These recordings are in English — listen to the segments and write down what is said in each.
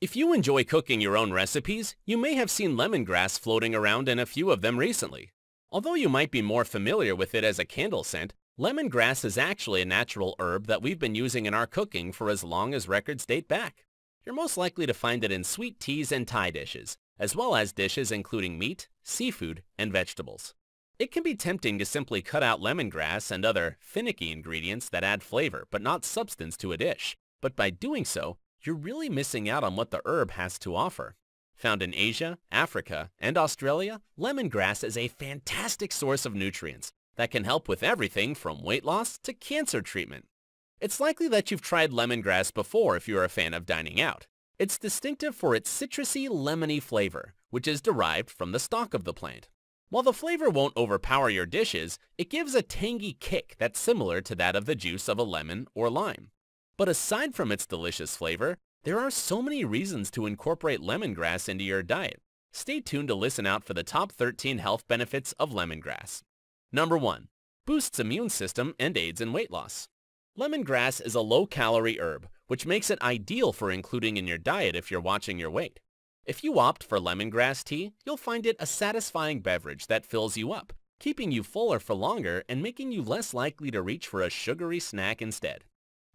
If you enjoy cooking your own recipes, you may have seen lemongrass floating around in a few of them recently. Although you might be more familiar with it as a candle scent, lemongrass is actually a natural herb that we've been using in our cooking for as long as records date back. You're most likely to find it in sweet teas and Thai dishes, as well as dishes including meat, seafood, and vegetables. It can be tempting to simply cut out lemongrass and other finicky ingredients that add flavor but not substance to a dish, but by doing so, you're really missing out on what the herb has to offer. Found in Asia, Africa, and Australia, lemongrass is a fantastic source of nutrients that can help with everything from weight loss to cancer treatment. It's likely that you've tried lemongrass before if you're a fan of dining out. It's distinctive for its citrusy, lemony flavor, which is derived from the stalk of the plant. While the flavor won't overpower your dishes, it gives a tangy kick that's similar to that of the juice of a lemon or lime. But aside from its delicious flavor, there are so many reasons to incorporate lemongrass into your diet. Stay tuned to listen out for the top 13 health benefits of lemongrass. Number 1. Boosts immune system and aids in weight loss. Lemongrass is a low-calorie herb, which makes it ideal for including in your diet if you're watching your weight. If you opt for lemongrass tea, you'll find it a satisfying beverage that fills you up, keeping you fuller for longer and making you less likely to reach for a sugary snack instead.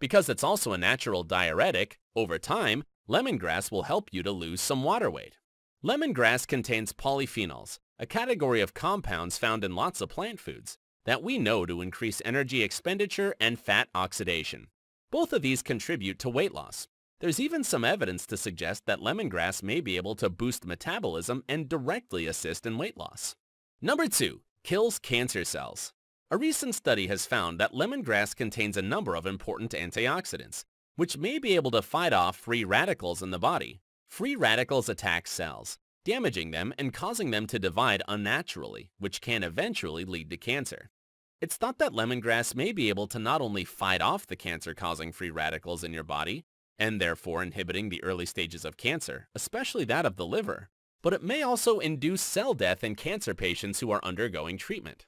Because it's also a natural diuretic, over time, lemongrass will help you to lose some water weight. Lemongrass contains polyphenols, a category of compounds found in lots of plant foods that we know to increase energy expenditure and fat oxidation. Both of these contribute to weight loss, there's even some evidence to suggest that lemongrass may be able to boost metabolism and directly assist in weight loss. Number 2. Kills cancer cells. A recent study has found that lemongrass contains a number of important antioxidants, which may be able to fight off free radicals in the body. Free radicals attack cells, damaging them and causing them to divide unnaturally, which can eventually lead to cancer. It's thought that lemongrass may be able to not only fight off the cancer-causing free radicals in your body, and therefore inhibiting the early stages of cancer, especially that of the liver. But it may also induce cell death in cancer patients who are undergoing treatment.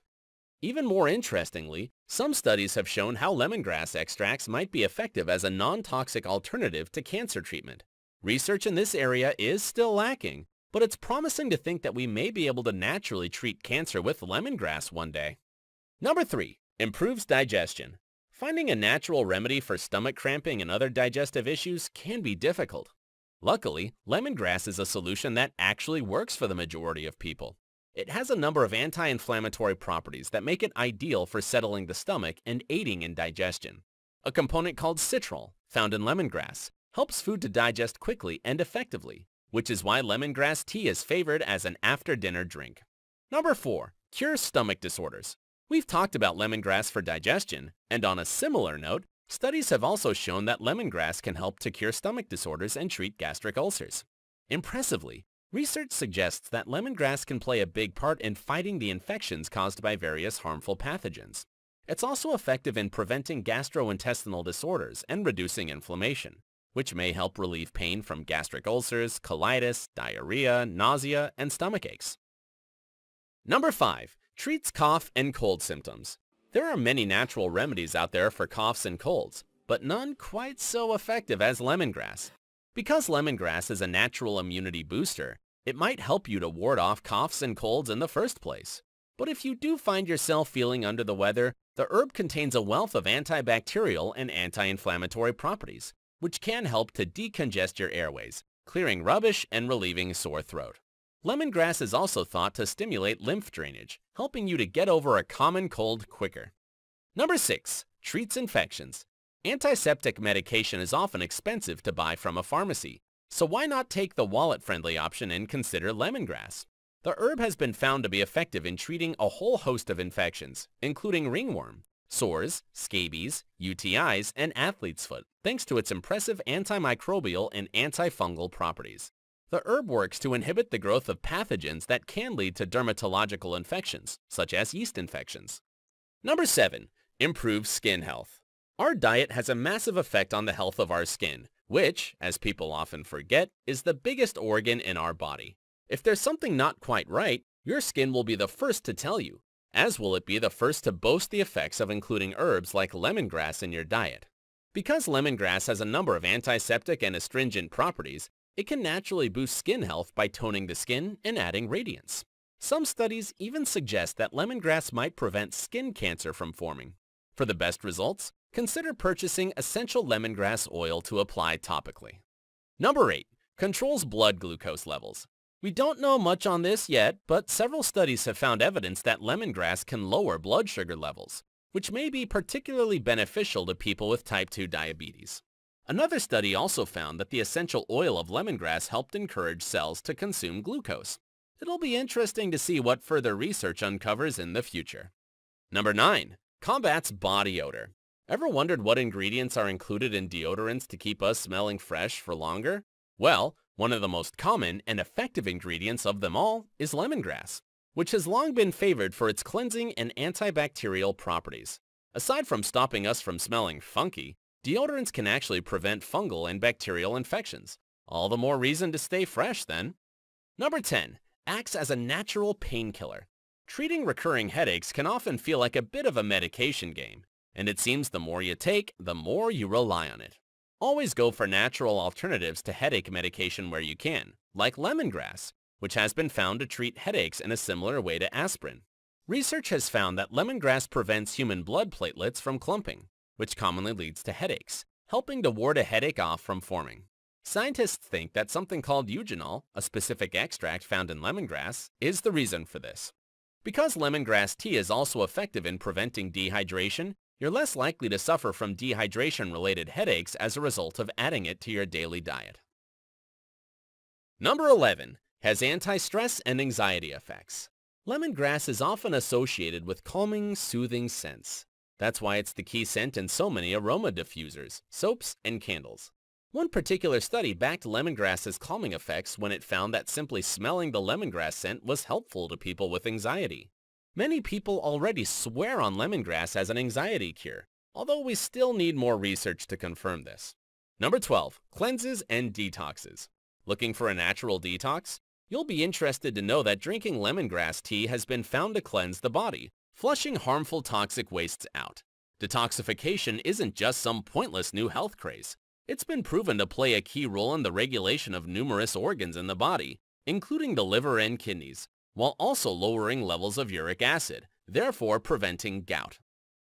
Even more interestingly, some studies have shown how lemongrass extracts might be effective as a non-toxic alternative to cancer treatment. Research in this area is still lacking, but it's promising to think that we may be able to naturally treat cancer with lemongrass one day. Number 3. Improves digestion. Finding a natural remedy for stomach cramping and other digestive issues can be difficult. Luckily, lemongrass is a solution that actually works for the majority of people. It has a number of anti-inflammatory properties that make it ideal for settling the stomach and aiding in digestion. A component called citral, found in lemongrass, helps food to digest quickly and effectively, which is why lemongrass tea is favored as an after-dinner drink. Number 4. Cures stomach disorders. We've talked about lemongrass for digestion, and on a similar note, studies have also shown that lemongrass can help to cure stomach disorders and treat gastric ulcers. Impressively, research suggests that lemongrass can play a big part in fighting the infections caused by various harmful pathogens. It's also effective in preventing gastrointestinal disorders and reducing inflammation, which may help relieve pain from gastric ulcers, colitis, diarrhea, nausea, and stomach aches. Number 5 treats cough and cold symptoms. There are many natural remedies out there for coughs and colds, but none quite so effective as lemongrass. Because lemongrass is a natural immunity booster, it might help you to ward off coughs and colds in the first place. But if you do find yourself feeling under the weather, the herb contains a wealth of antibacterial and anti-inflammatory properties, which can help to decongest your airways, clearing rubbish and relieving sore throat. Lemongrass is also thought to stimulate lymph drainage, helping you to get over a common cold quicker. Number 6. Treats infections. Antiseptic medication is often expensive to buy from a pharmacy, so why not take the wallet-friendly option and consider lemongrass? The herb has been found to be effective in treating a whole host of infections, including ringworm, sores, scabies, UTIs, and athlete's foot, thanks to its impressive antimicrobial and antifungal properties. The herb works to inhibit the growth of pathogens that can lead to dermatological infections, such as yeast infections. Number 7. Improves skin health. Our diet has a massive effect on the health of our skin, which, as people often forget, is the biggest organ in our body. If there's something not quite right, your skin will be the first to tell you, as will it be the first to boast the effects of including herbs like lemongrass in your diet. Because lemongrass has a number of antiseptic and astringent properties, It can naturally boost skin health by toning the skin and adding radiance. Some studies even suggest that lemongrass might prevent skin cancer from forming. For the best results, consider purchasing essential lemongrass oil to apply topically. Number 8. Controls blood glucose levels. We don't know much on this yet, but several studies have found evidence that lemongrass can lower blood sugar levels, which may be particularly beneficial to people with type 2 diabetes. Another study also found that the essential oil of lemongrass helped encourage cells to consume glucose. It'll be interesting to see what further research uncovers in the future. Number 9. Combats body odor. Ever wondered what ingredients are included in deodorants to keep us smelling fresh for longer? Well, one of the most common and effective ingredients of them all is lemongrass, which has long been favored for its cleansing and antibacterial properties. Aside from stopping us from smelling funky, deodorants can actually prevent fungal and bacterial infections. All the more reason to stay fresh then. Number 10 acts as a natural painkiller. Treating recurring headaches can often feel like a bit of a medication game, and it seems the more you take, the more you rely on it. Always go for natural alternatives to headache medication where you can, like lemongrass, which has been found to treat headaches in a similar way to aspirin. Research has found that lemongrass prevents human blood platelets from clumping, which commonly leads to headaches, helping to ward a headache off from forming. Scientists think that something called eugenol, a specific extract found in lemongrass, is the reason for this. Because lemongrass tea is also effective in preventing dehydration, you're less likely to suffer from dehydration-related headaches as a result of adding it to your daily diet. Number 11. Has anti-stress and anxiety effects. Lemongrass is often associated with calming, soothing scents. That's why it's the key scent in so many aroma diffusers, soaps, and candles. One particular study backed lemongrass's calming effects when it found that simply smelling the lemongrass scent was helpful to people with anxiety. Many people already swear on lemongrass as an anxiety cure, although we still need more research to confirm this. Number 12. Cleanses and detoxes. Looking for a natural detox? You'll be interested to know that drinking lemongrass tea has been found to cleanse the body, flushing harmful toxic wastes out. Detoxification isn't just some pointless new health craze. It's been proven to play a key role in the regulation of numerous organs in the body, including the liver and kidneys, while also lowering levels of uric acid, therefore preventing gout.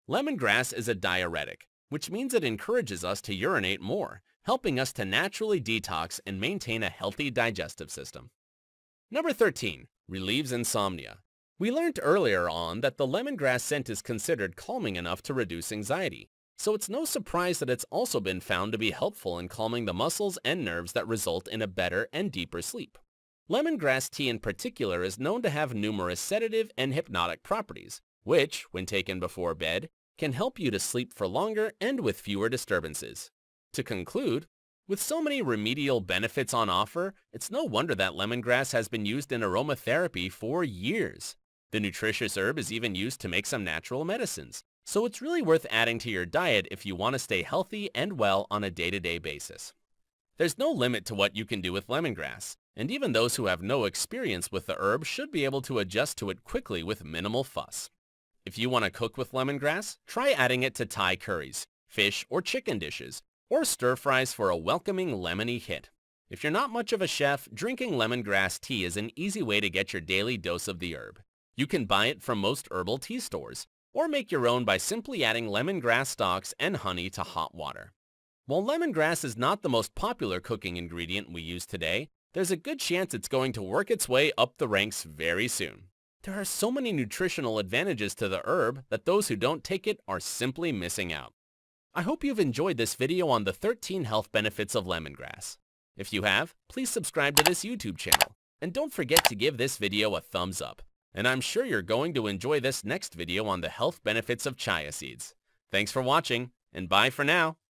Lemongrass is a diuretic, which means it encourages us to urinate more, helping us to naturally detox and maintain a healthy digestive system. Number 13. Relieves insomnia. We learned earlier on that the lemongrass scent is considered calming enough to reduce anxiety, so it's no surprise that it's also been found to be helpful in calming the muscles and nerves that result in a better and deeper sleep. Lemongrass tea in particular is known to have numerous sedative and hypnotic properties, which, when taken before bed, can help you to sleep for longer and with fewer disturbances. To conclude, with so many remedial benefits on offer, it's no wonder that lemongrass has been used in aromatherapy for years. The nutritious herb is even used to make some natural medicines, so it's really worth adding to your diet if you want to stay healthy and well on a day-to-day basis. There's no limit to what you can do with lemongrass, and even those who have no experience with the herb should be able to adjust to it quickly with minimal fuss. If you want to cook with lemongrass, try adding it to Thai curries, fish or chicken dishes, or stir fries for a welcoming lemony hit. If you're not much of a chef, drinking lemongrass tea is an easy way to get your daily dose of the herb. You can buy it from most herbal tea stores, or make your own by simply adding lemongrass stalks and honey to hot water. While lemongrass is not the most popular cooking ingredient we use today, there's a good chance it's going to work its way up the ranks very soon. There are so many nutritional advantages to the herb that those who don't take it are simply missing out. I hope you've enjoyed this video on the 13 health benefits of lemongrass. If you have, please subscribe to this YouTube channel. And don't forget to give this video a thumbs up. And I'm sure you're going to enjoy this next video on the health benefits of chia seeds. Thanks for watching, and bye for now.